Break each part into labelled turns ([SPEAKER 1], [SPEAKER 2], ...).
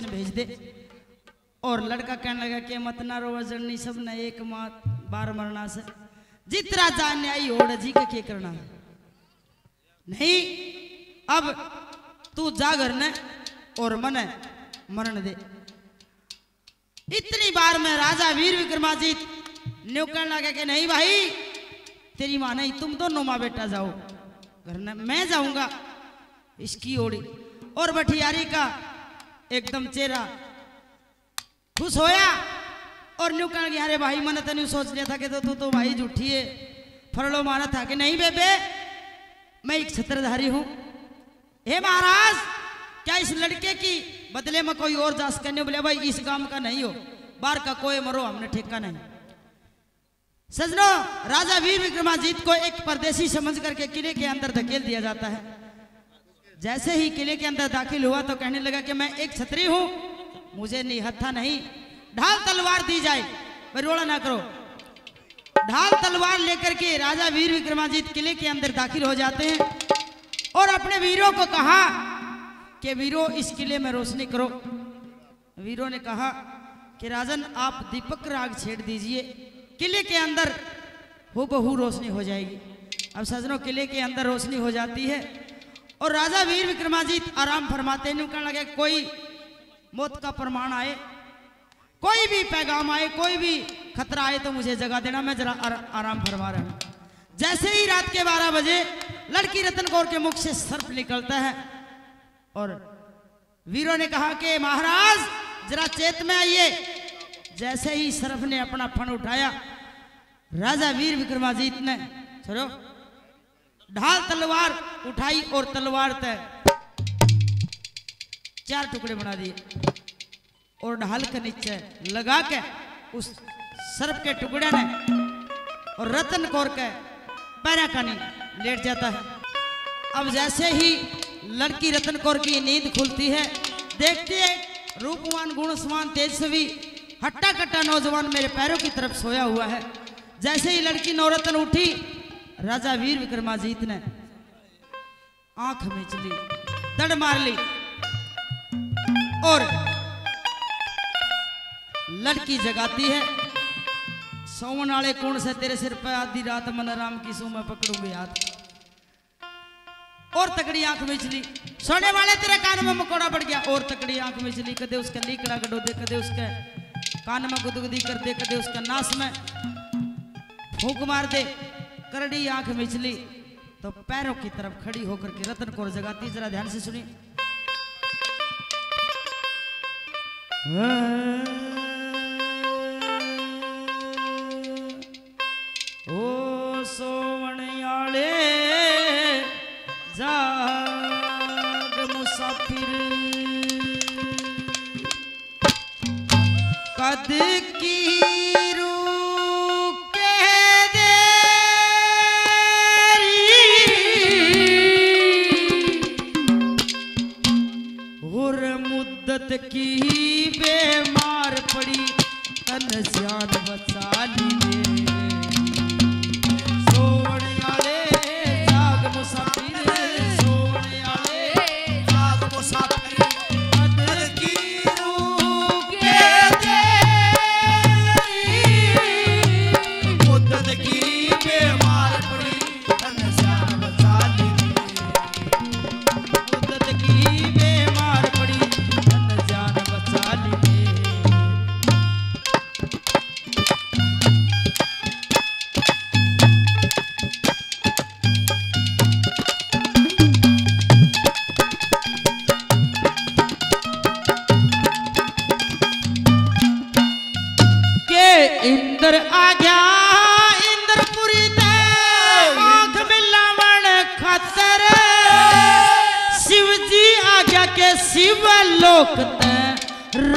[SPEAKER 1] पड़ोसियों ने भेज दे। और लड़का कहने लगा कि मत ना रो जड़नी सबने एक मात, बार मरना से। जितना जान आई ओढ़ जी के के करना नहीं, अब तू जा घर ने, और मन मरण दे। इतनी बार में राजा वीर विक्रमाजीत न्यू कहने लगा कि, नहीं भाई, तेरी माँ नहीं, तुम दोनों माँ बेटा जाओ। घर ने, मैं जाऊँगा, इसकी ओड़ी। और बठियारी का एकदम चेहरा। खुश होया और न्यू लगे अरे भाई, मैंने तो नहीं सोच लिया था कि तो तू तो भाई झूठी है। फरलो मारा था कि नहीं बेबे? मैं एक छत्रधारी हूँ। हे महाराज, क्या इस लड़के की बदले में कोई और जास करने बोले, भाई, इस गाँव का नहीं हो। बाहर का कोई मरो, हमने ठेका नहीं। सजनो, राजा वीर विक्रमाजीत को एक परदेशी समझ करके किले के अंदर धकेल दिया जाता है। जैसे ही किले के अंदर दाखिल हुआ तो कहने लगा कि मैं एक छत्री हूँ। मुझे निहत्था नहीं। ढाल तलवार दी जाए। भाई रोड़ा ना करो। ढाल तलवार लेकर के राजा वीर विक्रमाजीत किले के अंदर दाखिल हो जाते हैं और अपने वीरों को कहा कि वीरों, इस किले में रोशनी करो। वीरों ने कहा कि राजन, आप दीपक राग छेड़ दीजिए। किले के अंदर हो रोशनी हो जाएगी। अब सजनों, किले के अंदर रोशनी हो जाती है। और राजा वीर विक्रमाजीत आराम फरमाते हैं कहने लगे कोई मौत का प्रमाण आए कोई भी पैगाम आए कोई भी खतरा आए तो मुझे जगा देना मैं जरा आर, आराम फरमा रहा हूँ। जैसे ही रात के बारह बजे लड़की रतन कौर के मुख से सर्प निकलता है और वीरों ने कहा कि महाराज जरा चेत में आइए। जैसे ही सर्फ ने अपना फन उठाया राजा वीर विक्रमाजीत ने चलो ढाल तलवार उठाई और तलवार तय। चार टुकड़े बना दिए और ढाल के नीचे लगा के उस सर्प के टुकड़े ने और रतन कौर के पैरा कानी लेट जाता है। अब जैसे ही लड़की रतन कौर की नींद खुलती है, देखती है रूपवान, गुणस्वान, तेजस्वी, हट्टा कट्टा नौजवान मेरे पैरों की तरफ़ सोया हुआ है। जैसे ही लड़की नौरतन उठी राजा वीर विक्रमाजीत ने आँख मीच ली दड़ मार ली और लड़की जगाती है, सोवन वाले कौन से तेरे सिर पे आधी रात मन राम की सू मैं पकड़ूँगी हाथ और तकड़ी आँख मिच ली सोने वाले तेरे कान में मकोड़ा बढ़ गया। और तकड़ी आँख मिच ली कदे उसका लीकड़ा गडो दे कदे उसके कान में गुदगुदी कर दे कदे उसका नास में फूक मार दे। करड़ी आँख मिच ली तो पैरों की तरफ़ खड़ी होकर के रतन कौर जगाती, जरा ध्यान से सुनी ओ सोवणियाले, जाग मुसाफिर। कद की की बेमार पड़ी तन जान बचा इंद्र आ गया इंद्रपुरी ते आँख मिलावण खतर। शिव जी आ गया के शिव लोक ते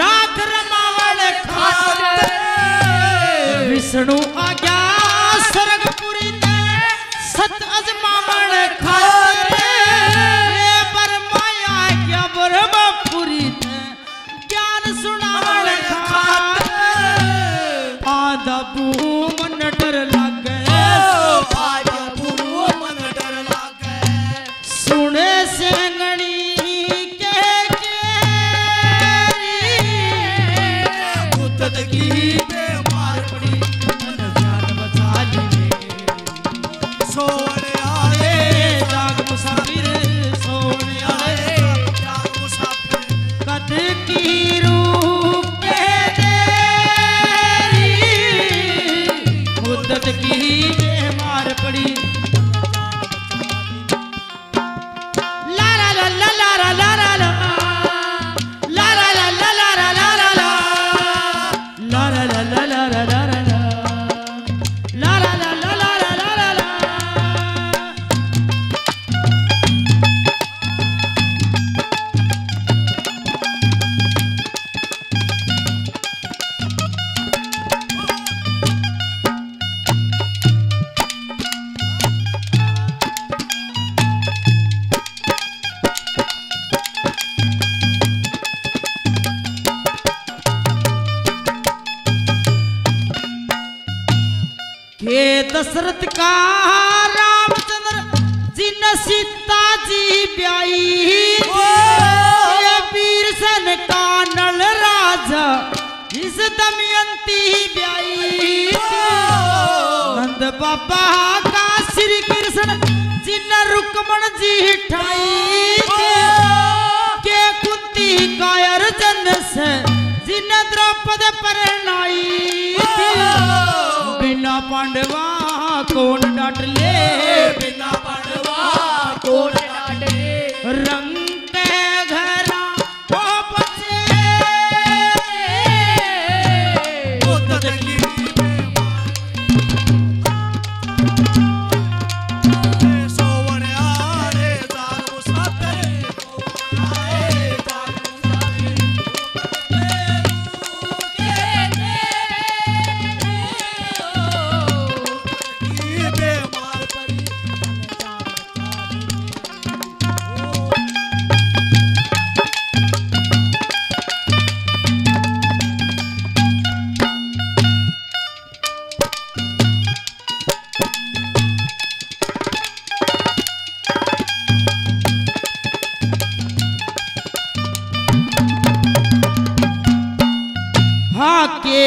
[SPEAKER 1] राख रमावण खतर। विष्णु आ गया स्वर्गपुरी ते सत अजमावण लागे के दशरथ का रामचंद्र जी ने सीता जी ब्याई वीर का नल राजा, इस दमयंती ब्याई नंद बाबा का श्री कृष्ण जी ने रुक्मण जी ठाई के कुंती का अर्जन से, जिन द्रौपद परनाई बिना पांडवा कौन डांट ले?
[SPEAKER 2] बिना पड़वा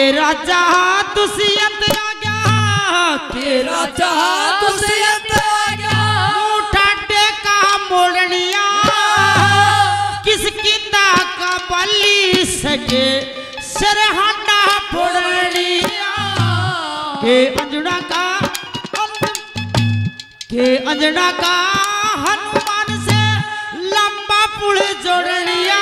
[SPEAKER 1] तेरा चाह तुसियत आ गया। तेरा
[SPEAKER 2] चाह तुसियत आ गया।
[SPEAKER 1] ठाटे का मोड़निया। किसकी दा का बली सके सरहाना फोड़निया। के अंजना का के अंजना का हनुमान से लंबा पुल जोड़निया।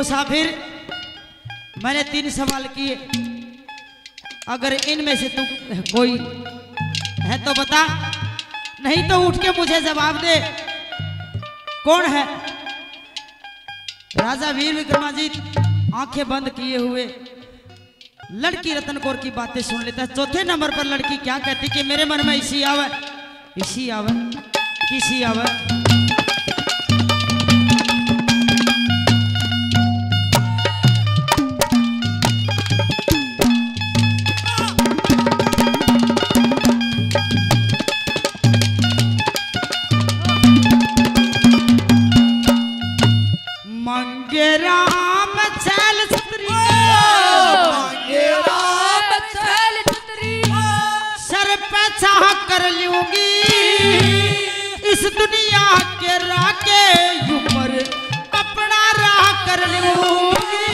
[SPEAKER 2] मुसाफिर,
[SPEAKER 1] मैंने तीन सवाल किए। अगर इनमें से तू कोई है तो बता, नहीं तो उठ के मुझे जवाब दे। कौन है? राजा वीर विक्रमाजीत, आँखें बंद किए हुए। लड़की रतन कौर की बातें सुन लेता है। चौथे नंबर पर लड़की क्या कहती कि मेरे मन में इसी आवे इसी आवे किसी आवे। मंगे राम छैल छतरी।
[SPEAKER 2] मांगे राम
[SPEAKER 1] सर पे छाह कर लूँगी। इस दुनिया के राके ऊपर अपना राह कर लूँगी।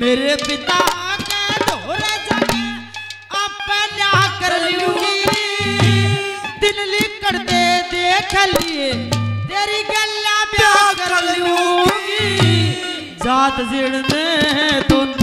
[SPEAKER 1] मेरे पिता के कर लूँगी। दिल कर दे देख लिए तेरी गल्ला ब्याह कर लूँगी। रात में तुन